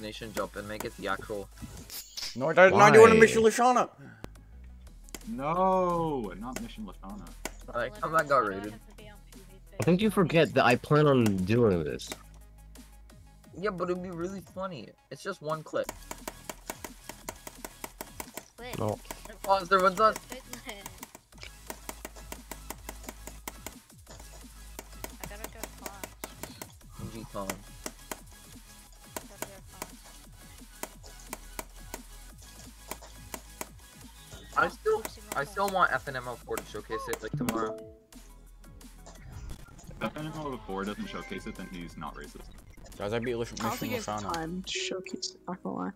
Nation jump and make it the actual. No, that's not doing a Mission Leshawna. No, not Mission Leshawna. Like how that got rated. I think you forget that I plan on doing this. Yeah, but it'd be really funny. It's just one clip. Lit. No. Oh, Pause. There one's on. Lit, lit. I gotta go fast. I oh, still, Forcing I myself. still want FNML4 to showcase it like tomorrow. If FNMO 4 doesn't showcase it, then he's not racist. Guys, I beat Lish- I don't Mission think it's Leshawna. time to showcase it, not gonna lie.